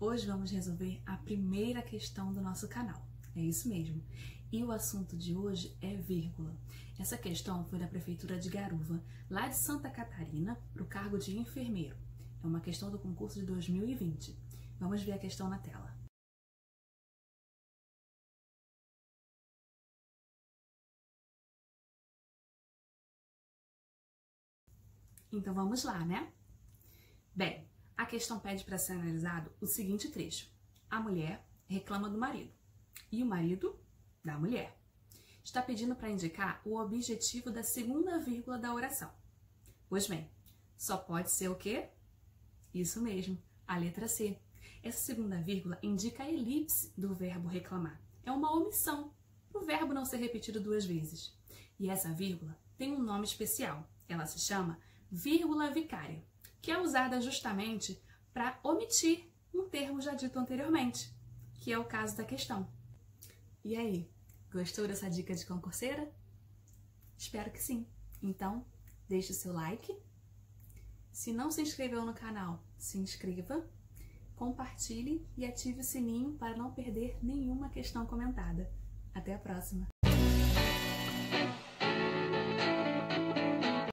Hoje vamos resolver a primeira questão do nosso canal. É isso mesmo. E o assunto de hoje é vírgula. Essa questão foi da Prefeitura de Garuva, lá de Santa Catarina, para o cargo de enfermeiro. É uma questão do concurso de 2020. Vamos ver a questão na tela. Então vamos lá, né? Bem, questão pede para ser analisado o seguinte trecho: a mulher reclama do marido e o marido da mulher. Está pedindo para indicar o objetivo da segunda vírgula da oração. Pois bem, só pode ser o quê? Isso mesmo, a letra C. Essa segunda vírgula indica a elipse do verbo reclamar. É uma omissão, o verbo não ser repetido duas vezes. E essa vírgula tem um nome especial. Ela se chama vírgula vicária, que é usada justamente para omitir um termo já dito anteriormente, que é o caso da questão. E aí, gostou dessa dica de concurseira? Espero que sim. Então, deixe o seu like. Se não se inscreveu no canal, se inscreva, compartilhe e ative o sininho para não perder nenhuma questão comentada. Até a próxima!